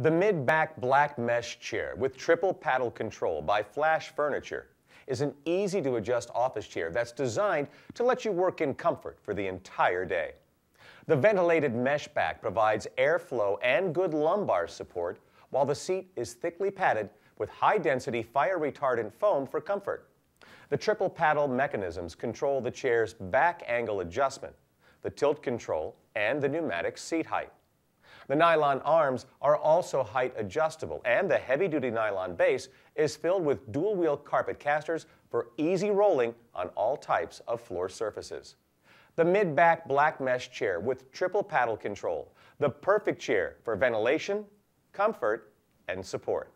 The mid-back black mesh chair with triple paddle control by Flash Furniture is an easy to adjust office chair that's designed to let you work in comfort for the entire day. The ventilated mesh back provides airflow and good lumbar support while the seat is thickly padded with high density fire retardant foam for comfort. The triple paddle mechanisms control the chair's back angle adjustment, the tilt control, and the pneumatic seat height. The nylon arms are also height adjustable, and the heavy duty nylon base is filled with dual wheel carpet casters for easy rolling on all types of floor surfaces. The mid back black mesh chair with triple paddle control, the perfect chair for ventilation, comfort, and support.